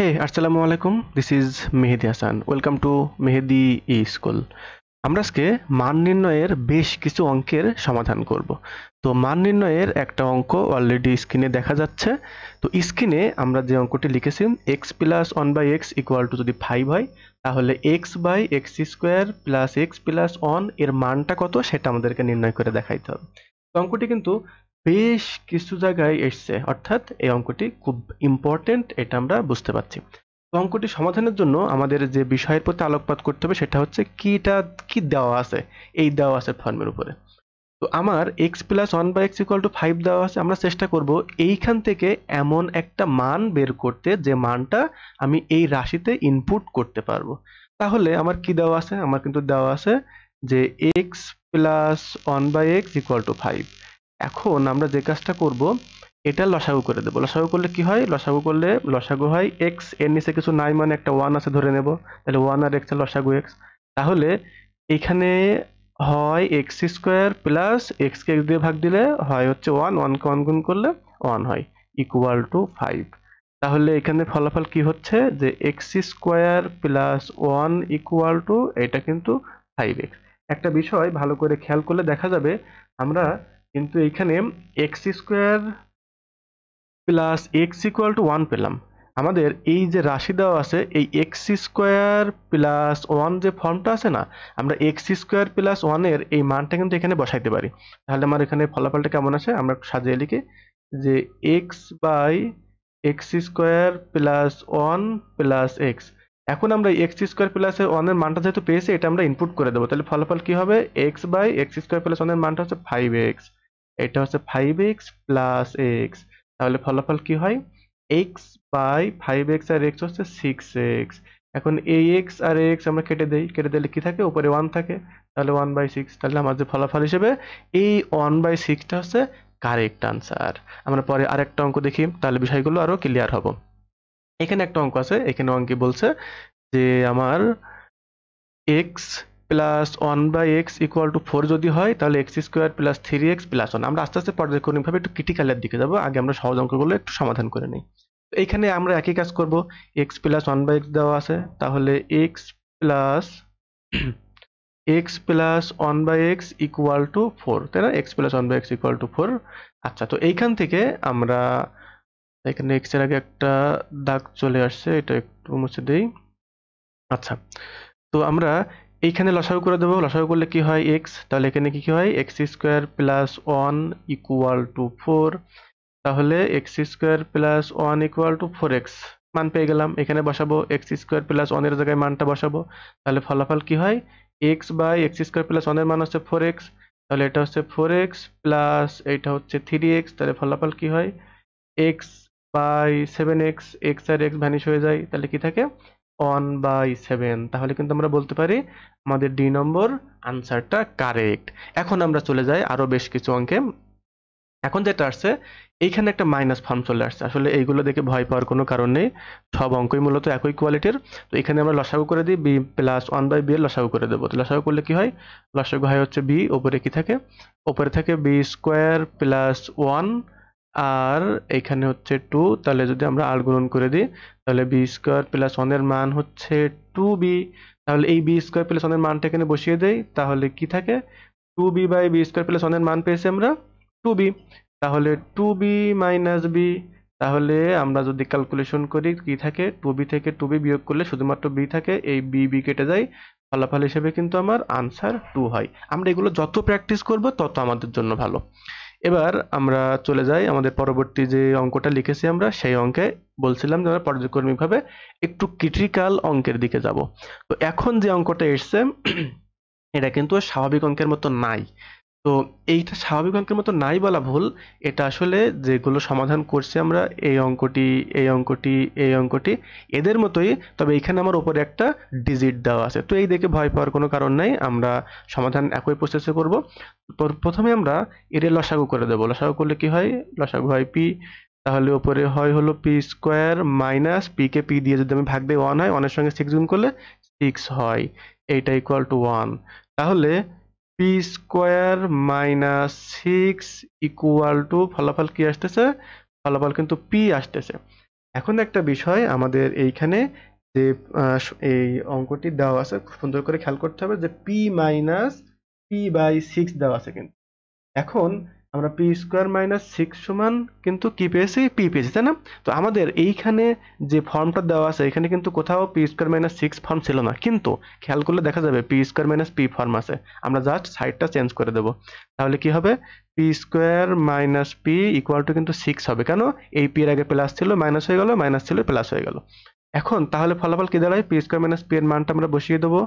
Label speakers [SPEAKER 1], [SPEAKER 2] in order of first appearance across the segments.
[SPEAKER 1] Hey, আসসালামু আলাইকুম this is Mehedi Hasan welcome to Mehedi E school আমরা আজকে মান নির্ণয়ের বেশ কিছু অঙ্কের সমাধান করব। তো মান নির্ণয়ের একটা অঙ্ক অলরেডি স্ক্রিনে দেখা যাচ্ছে। তো স্ক্রিনে আমরা যে অঙ্কটি লিখেছি x plus one by x equal to যদি ফাইভ হয় তাহলে x by x square plus x plus ওয়ানের মানটা কত সেটা আমাদেরকে নির্ণয় করে দেখাইতে হবে। অঙ্কটি কিন্তু বেশ কিছু জায়গায় এসছে, অর্থাৎ এই অঙ্কটি খুব ইম্পর্টেন্ট এটা আমরা বুঝতে পারছি। তো অঙ্কটি সমাধানের জন্য আমাদের যে বিষয়ের প্রতি আলোকপাত করতে হবে সেটা হচ্ছে কিটা, কি দেওয়া আছে, এই দেওয়া আছে ফর্মের উপরে। তো আমার x plus one by x equal to five দেওয়া আছে, আমরা চেষ্টা করব এইখান থেকে এমন একটা মান বের করতে যে মানটা আমি এই রাশিতে ইনপুট করতে পারব। তাহলে আমার কি দেওয়া আছে? আমার কিন্তু দেওয়া আছে যে x plus one by x equal to five এখন আমরা যে কাজটা করব, এটা লসাগু করে দেবো। লসাগু করলে কি হয়? লসাগু করলে লসাগু হয় এক্সের নিচে কিছু নাই মানে একটা ওয়ান আছে ধরে নেব। তাহলে ওয়ান আর এক্স লসাগু এক্স তাহলে এখানে হয় এক্স স্কোয়ার প্লাস এক্স কে এক্স দিয়ে ভাগ দিলে হয় হচ্ছে ওয়ান ওয়ানকে ওয়ান গুণ করলে ওয়ান হয় ইকুয়াল টু ফাইভ তাহলে এখানে ফলাফল কি হচ্ছে? যে x square plus one equal to এটা কিন্তু ফাইভ এক্স একটা বিষয় ভালো করে খেয়াল করলে দেখা যাবে, আমরা কিন্তু এইখানে x square plus x equal to one পেলাম। আমাদের এই যে রাশি দেওয়া আছে, এই এক্স স্কোয়ার প্লাস ওয়ান যে ফর্মটা আছে না, আমরা এক্স স্কোয়ার প্লাস ওয়ানের এই মানটা কিন্তু এখানে বসাইতে পারি। তাহলে আমার এখানে ফলাফলটা কেমন আছে? আমরা সাজিয়ে লিখি যে x by x square plus one plus x এখন আমরা এক্স স্কোয়ার প্লাস ওয়ানের মানটা যেহেতু পেয়েছি, এটা আমরা ইনপুট করে দেবো। তাহলে ফলাফল কি হবে? X by x square plus ওয়ানের মানটা হচ্ছে ফাইভ এক্স এটা হচ্ছে ফাইভ এক্স প্লাস এক্স তাহলে ফলাফল কি হয়? এক্স বাই ফাইভ এক্স আর এক্স হচ্ছে সিক্স এক্স এখন এই এক্স আর এক্স আমরা কেটে দেই। কেটে দিলে কি থাকে? উপরে ওয়ান থাকে। তাহলে ওয়ান বাই সিক্স তাহলে আমাদের ফলাফল হিসেবে এই ওয়ান বাই সিক্সটা হচ্ছে কারেক্ট আনসার আমরা পরে আরেকটা অঙ্ক দেখি। তাহলে বিষয়গুলো আরও ক্লিয়ার হব। এখানে একটা অঙ্ক আছে। এখানে অঙ্কে বলছে যে আমার x plus one by x equal to four যদি হয়, তাহলে x square plus three x plus one আমরা আস্তে আস্তে পর্যায়ক্রমিকভাবে একটু ক্রিটিক্যালের দিকে যাব। আগে আমরা সহজ অঙ্কগুলো একটু সমাধান করে নিই। এইখানে আমরা একই কাজ করব। X plus one by x দেওয়া আছে। তাহলে x plus x plus one by x equal to four তাই না? X plus one by x equal to four আচ্ছা তো এইখান থেকে আমরা এখানে এক্সের আগে একটা দাগ চলে আসছে। এটা একটু মুছে দেই। আচ্ছা তো আমরা এইখানে লসাগু করে দেবো। লসাগু করলে কি হয়? এক্স তাহলে এখানে কি কি হয়? X square plus one equal to four তাহলে x square plus one equal to four x মান পেয়ে গেলাম। এখানে বসাবো। এক্স স্কোয়ার প্লাস ওয়ানের জায়গায় মানটা বসাবো। তাহলে ফলাফল কি হয়? X by x square plus ওয়ানের মান হচ্ছে ফোর এক্স তাহলে এটা হচ্ছে ফোর এক্স প্লাস এটা হচ্ছে থ্রি এক্স তাহলে ফলাফল কি হয়? X by seven x x R x vanish হয়ে যায়। তাহলে কি থাকে? ওয়ান বাই সেভেন তাহলে কিন্তু আমরা বলতে পারি আমাদের ডি নম্বর আনসারটা কারেক্ট এখন আমরা চলে যাই আরও বেশ কিছু অঙ্কে। এখন যেটা আসছে, এইখানে একটা মাইনাস ফর্ম চলে আসছে। আসলে এইগুলো দেখে ভয় পাওয়ার কোনো কারণ নেই। সব অঙ্কই মূলত একই কোয়ালিটির তো এখানে আমরা লসাগু করে দিই b plus one by b এর লসাগু করে দেবো। তো লসাগু করলে কি হয়? লসাগু হয় হচ্ছে বি ওপরে কি থাকে? ওপরে থাকে বি স্কোয়ার প্লাস ওয়ান আর এখানে হচ্ছে টু তাহলে যদি আমরা আর গুণন করে দিই তাহলে বি স্কোয়ার প্লাস ওয়ানের মান হচ্ছে টু বি তাহলে এই বি স্কোয়ার প্লাস ওয়ানের মানটা এখানে বসিয়ে দেই, তাহলে কি থাকে? Two b by b square plus ওয়ানের মান পেয়েছি আমরা টু বি তাহলে টু বি মাইনাস বি তাহলে আমরা যদি ক্যালকুলেশন করি কি থাকে? টু বি থেকে টু বি বিয়োগ করলে শুধুমাত্র বি থাকে, এই বি বি কেটে যায়, ফলাফল হিসেবে কিন্তু আমার আনসার টু হয়। আমরা এগুলো যত প্র্যাকটিস করব তত আমাদের জন্য ভালো। এবার আমরা চলে যাই আমাদের পরবর্তী যে অঙ্কটা লিখেছি আমরা, সেই অঙ্কে। বলছিলাম যে আমরা পর্যায়ক্রমিকভাবে একটু ক্রিটিক্যাল অঙ্কের দিকে যাব। তো এখন যে অঙ্কটা এসছে, এটা কিন্তু স্বাভাবিক অঙ্কের মতো নাই। তো এইটা স্বাভাবিক অঙ্কের মতো নাই বলা ভুল। এটা আসলে যেগুলো সমাধান করছি আমরা, এই অঙ্কটি এই অঙ্কটি এই অঙ্কটি, এদের মতোই, তবে এখানে আমার ওপরে একটা ডিজিট দেওয়া আছে। তো এই দেখে ভয় পাওয়ার কোনো কারণ নাই, আমরা সমাধান একই প্রসেসে করব। প্রথমে আমরা এর লসাগু করে দেবো। লসাগু করলে কি হয়? লসাগু হয় পি তাহলে উপরে হয় হলো পি স্কোয়ার মাইনাস পি কে পি দিয়ে যদি আমি ভাগ দিই ওয়ান হয় ওয়ানের সঙ্গে সিক্স গুণ করলে সিক্স হয়, এইটা ইকুয়াল টু ওয়ান তাহলে p square minus six equal to ফলাফল কি আসতেছে? ফলাফল কিন্তু পি আসতেছে। এখন একটা বিষয় আমাদের এইখানে যে এই অঙ্কটি দেওয়া আছে সুন্দর করে খেয়াল করতে হবে যে p minus p by six দেওয়া আছে কিন্তু। এখন আমরা পি স্কোয়ার মাইনাস সিক্স সমান কিন্তু কি পেয়েছি? পি পেয়েছি, তাই না? তো আমাদের এইখানে যে ফর্মটা দেওয়া আছে, এখানে কিন্তু কোথাও p square minus six form ছিল না। কিন্তু খেয়াল করলে দেখা যাবে p square minus p form আছে। আমরা জাস্ট সাইডটা চেঞ্জ করে দেবো। তাহলে কি হবে? P square minus p equal to কিন্তু সিক্স হবে। কেন? এই পি এর আগে প্লাস ছিল, মাইনাস হয়ে গেল, মাইনাস ছিল, প্লাস হয়ে গেল। এখন তাহলে ফলাফল কি দাঁড়ায়? পি স্কোয়ার মাইনাস পি এর মানটা আমরা বসিয়ে দেবো।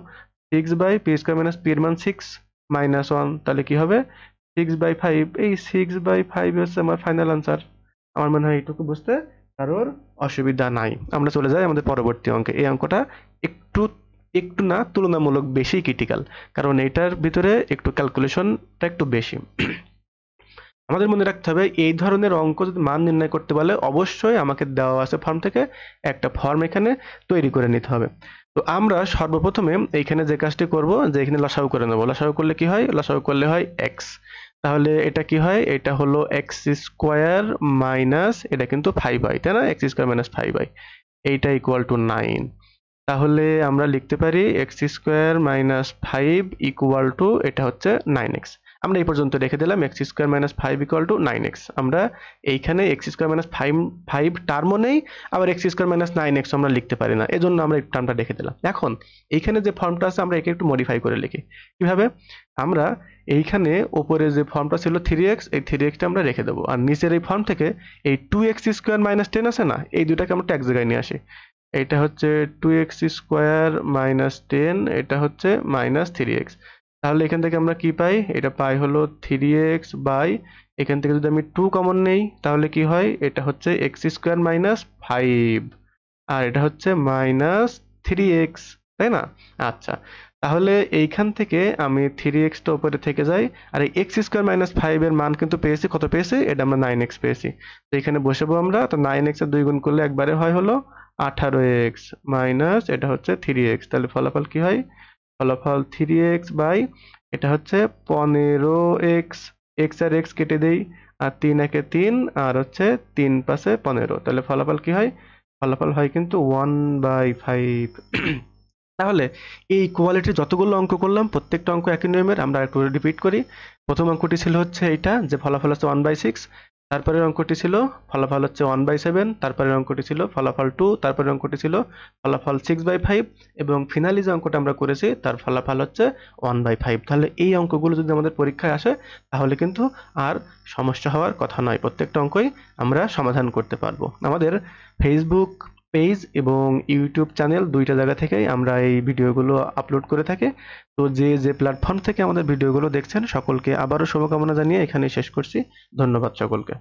[SPEAKER 1] Six by p square minus p এর মান সিক্স, মাইনাস ওয়ান। তাহলে কি হবে? সিক্স বাই ফাইভ এই সিক্স বাই ফাইভ হচ্ছে আমার ফাইনাল আনসার আমার মনে হয় এইটুকু বুঝতে কারোর অসুবিধা নাই। আমরা চলে যাই আমাদের পরবর্তী অঙ্কে। এই অঙ্কটা একটু একটু না, তুলনামূলক বেশি ক্রিটিক্যাল কারণ এটার ভিতরে একটু ক্যালকুলেশনটা একটু বেশি। আমাদের মনে রাখতে হবে, এই ধরনের অঙ্ক যদি মান নির্ণয় করতে পারলে অবশ্যই আমাকে দেওয়া আছে ফর্ম থেকে একটা ফর্ম এখানে তৈরি করে নিতে হবে। তো আমরা সর্বপ্রথমে এইখানে যে কাজটি করব, যে এখানে লসাগু করে নেব। লসাগু করলে কি হয়? লসাগু করলে হয় এক্স তাহলে এটা কি হয়? এটা হলো এক্স স্কোয়ার মাইনাস এটা কিন্তু ফাইভ আই তাই না? X square minus five I এইটা ইকুয়াল টু নাইন তাহলে আমরা লিখতে পারি x square minus five equal to এটা হচ্ছে নাইন এক্স আমরা এই পর্যন্ত রেখে দিলাম x square minus five equal to nine x আমরা এইখানে x square minus five five টার্মও নেই, আবার x square minus nine x আমরা লিখতে পারি না। এজন্য আমরা এই টার্মটা রেখে দিলাম। এখন এইখানে যে ফর্মটা আছে আমরা একে একটু মডিফাই করে লিখি। কীভাবে? আমরা এইখানে ওপরে যে ফর্মটা ছিল থ্রি এক্স এই থ্রি এক্সটা আমরা রেখে দেবো। আর নিচের এই ফর্ম থেকে এই two x square minus ten আছে না, এই দুটাকে আমরা এক জায়গায় নিয়ে আসি। এটা হচ্ছে two x square minus ten এটা হচ্ছে মাইনাস থ্রি এক্স তাহলে এখান থেকে আমরা কি পাই? এটা পাই হলো থ্রি এক্স বাই এখান থেকে যদি আমি টু কমন নেই, তাহলে কি হয়? এটা হচ্ছে এক্স স্কোয়ার মাইনাস ফাইভ আর এটা হচ্ছে মাইনাস থ্রি এক্স তাই না? আচ্ছা তাহলে এইখান থেকে আমি থ্রি এক্সটা উপরে থেকে যাই, আর এই এক্স স্কোয়ার মাইনাস ফাইভের মান কিন্তু পেয়েছি, কত পেয়েছি? এটা আমরা নাইন এক্স পেয়েছি। তো এখানে বসাবো আমরা, তো নাইন এক্সের দুই গুণ করলে একবারে হয় হলো আঠারো এক্স মাইনাস এটা হচ্ছে থ্রি এক্স তাহলে ফলাফল কি হয়? ফলাফল থ্রি এক্স বাই, এটা হচ্ছে পনেরো এক্স এক্স আর এক্স কেটে দেই, আর তিন একে তিন আর হচ্ছে তিন পাশে পনেরো। তাহলে ফলাফল কি হয়? ফলাফল হয় কিন্তু ওয়ান বাই ফাইভ তাহলে এই কোয়ালিটির যতগুলো অঙ্ক করলাম, প্রত্যেকটা অঙ্ক একই নিয়মের, আমরা একটু রিপিট করি। প্রথম অঙ্কটি ছিল হচ্ছে এইটা, যে ফলাফল হচ্ছে ওয়ান বাই সিক্স তারপরের অঙ্কটি ছিল ফলাফল হচ্ছে ওয়ান বাই সেভেন তারপরের অঙ্কটি ছিল ফলাফল টু তারপরের অঙ্কটি ছিল ফলাফল সিক্স বাই ফাইভ এবং ফিনালি যে অঙ্কটা আমরা করেছি তার ফলাফল হচ্ছে ওয়ান বাই ফাইভ তাহলে এই অঙ্কগুলো যদি আমাদের পরীক্ষায় আসে, তাহলে কিন্তু আর সমস্যা হওয়ার কথা নয়। প্রত্যেকটা অঙ্কই আমরা সমাধান করতে পারব। আমাদের ফেসবুক পেজ এবং ইউটিউব চ্যানেল দুইটা জায়গা থেকেই আমরা এই ভিডিওগুলো আপলোড করে থাকি। তো যে যে প্ল্যাটফর্ম থেকে আমাদের ভিডিওগুলো দেখছেন, সকলকে আবারও শুভকামনা জানিয়ে এখানে শেষ করছি। ধন্যবাদ সকলকে।